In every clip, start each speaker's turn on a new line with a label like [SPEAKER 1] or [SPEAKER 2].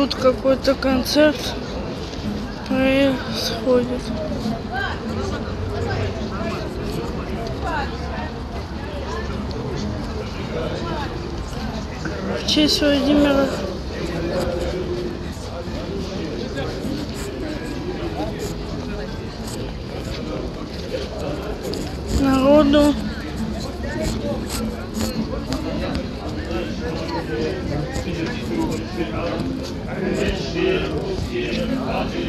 [SPEAKER 1] тут какой-то концерт происходит. В честь Владимира народу.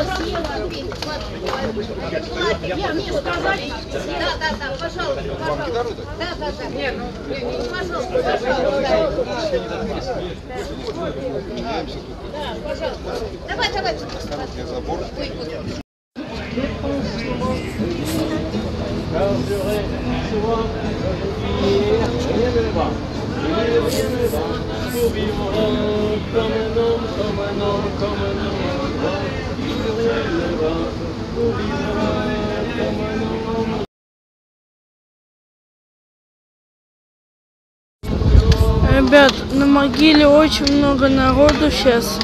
[SPEAKER 2] Да, да, да, пожалуйста, пожалуйста. Да, да, да. Нет, пожалуйста, пожалуйста. Да, пожалуйста. Давай, давай. Ой, ой.
[SPEAKER 1] Ребят, на могиле очень много народу сейчас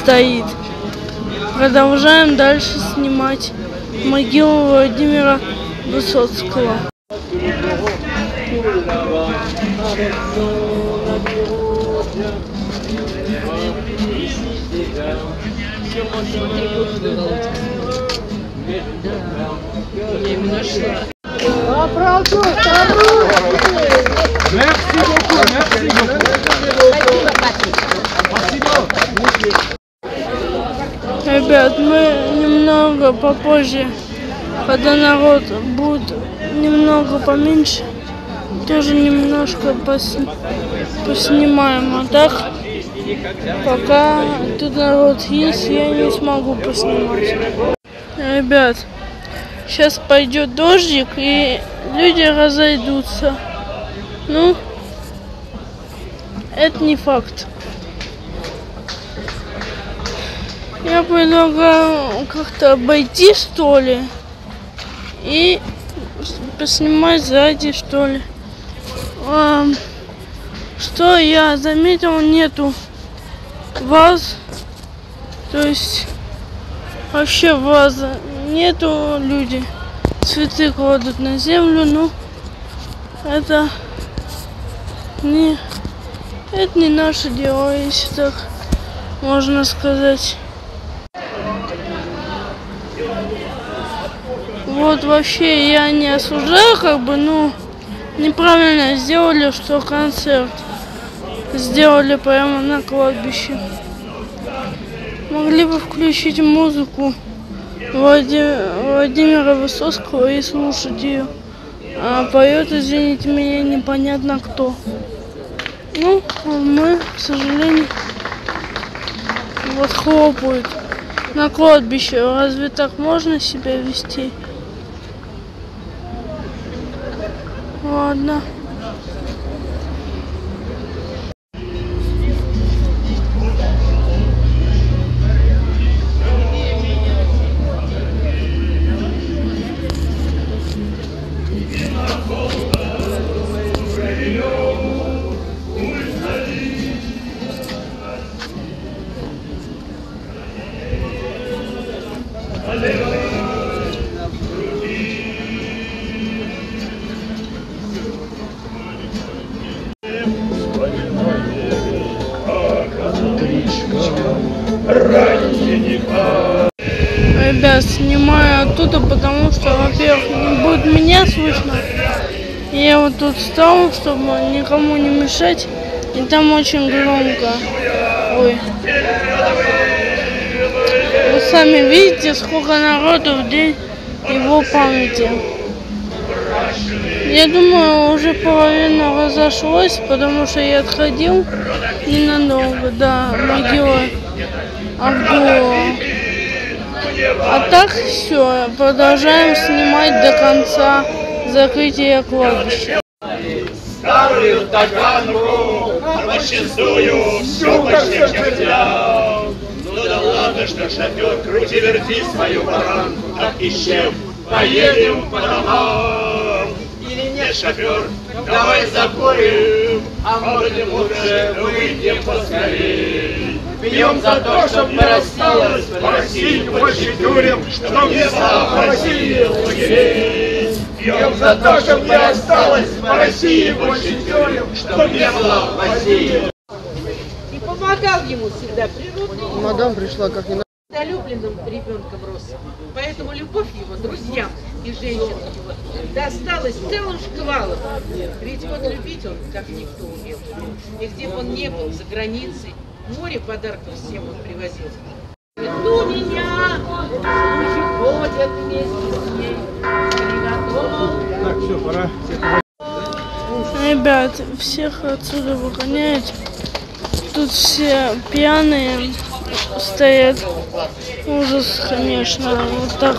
[SPEAKER 1] стоит. Продолжаем дальше снимать могилу Владимира Высоцкого. Ребят, мы немного попозже, когда народ будет немного поменьше, тоже немножко пос- поснимаем. А так, пока тут народ есть, я не смогу поснимать. Ребят, сейчас пойдет дождик и люди разойдутся. Ну, это не факт. Я предлагаю как-то обойти, что ли, и поснимать сзади, что ли. Ам, Что я заметил, нету ваз, то есть вообще ваза нету, люди цветы кладут на землю, ну это не это не наше дело, если так можно сказать. Вот вообще я не осуждаю, как бы, ну, неправильно сделали, что концерт сделали прямо на кладбище. Могли бы включить музыку Влади- Владимира Высоцкого и слушать ее. А поет, извините меня, непонятно кто. Ну, мы, к сожалению, вот хлопают на кладбище. Разве так можно себя вести? Ладно. Ребят, снимаю оттуда, потому что, во-первых, не будет меня слышно. Я вот тут встал, чтобы никому не мешать. И там очень громко. Ой. Вы сами видите, сколько народу в день его памяти. Я думаю, уже половина разошлась, потому что я отходил ненадолго до могилы А до... А так все, продолжаем снимать до конца закрытия кладбища.
[SPEAKER 3] Старую таганку, Мощенную, всю почти. Ну да ладно, что шофер, крути-верти свою баранку, Так ищем, поедем по домам. Или нет, шофер, давай закурим, А может лучше выйдем поскорей. Пьем за то, чтоб не осталось по России больше тюрем, Чтоб не в России лагерей. Пьем за то, чтоб не осталось по России больше тюрем, Чтоб не было в России.
[SPEAKER 2] И помогал ему всегда природный
[SPEAKER 4] Мадам пришла как не
[SPEAKER 2] недолюбленным ребенком рос. Поэтому любовь его друзьям и женщинам его досталась целым шквалом. Ведь вот любить он, как никто умел. И где бы он ни был, за границей, море подарков всем он привозил. У меня слухи ходят вместе с ней. Приготовил
[SPEAKER 1] Ребят, всех отсюда выгоняют. Тут все пьяные стоят. Ужас, конечно. Вот так.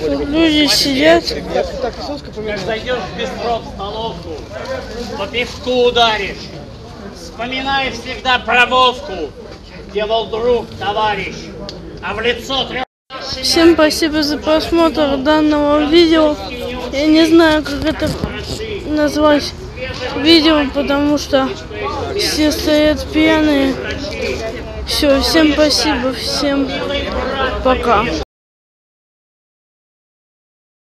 [SPEAKER 1] Тут люди сидят.
[SPEAKER 5] Зайдешь в бистро в столовку, по пивку ударишь. Вспоминай всегда про Вовку, где был друг, товарищ, а в лицо
[SPEAKER 1] Всем спасибо за просмотр данного видео. Я не знаю, как это назвать видео, потому что все стоят пьяные. Все, всем спасибо, всем пока.